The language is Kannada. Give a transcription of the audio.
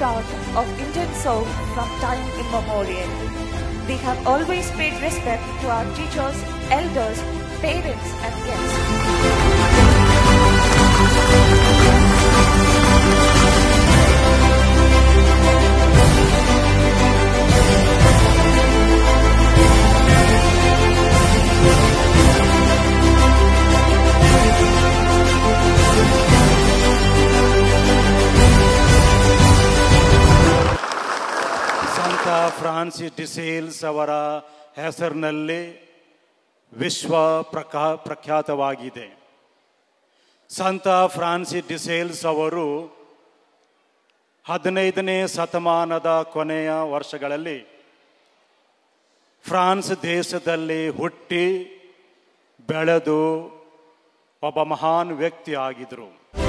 part of Indian soul from time immemorial. We have always paid respect to our teachers, elders, parents, and guests. Francis de Sales ಅವರ ಹೆಸರಿನಲ್ಲಿ ವಿಶ್ವ ಪ್ರಕಾ, ಪ್ರಖ್ಯಾತವಾಗಿದೆ. ಸಂತ ಫ್ರಾನ್ಸಿಸ್ ಡಿಸೇಲ್ಸ್ ಅವರು ಹದಿನೈದನೇ ಶತಮಾನದ ಕೊನೆಯ ವರ್ಷಗಳಲ್ಲಿ ಫ್ರಾನ್ಸ್ ದೇಶದಲ್ಲಿ ಹುಟ್ಟಿ ಬೆಳೆದು ಒಬ್ಬ ಮಹಾನ್ ವ್ಯಕ್ತಿ ಆಗಿದ್ರು.